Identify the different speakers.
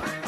Speaker 1: for.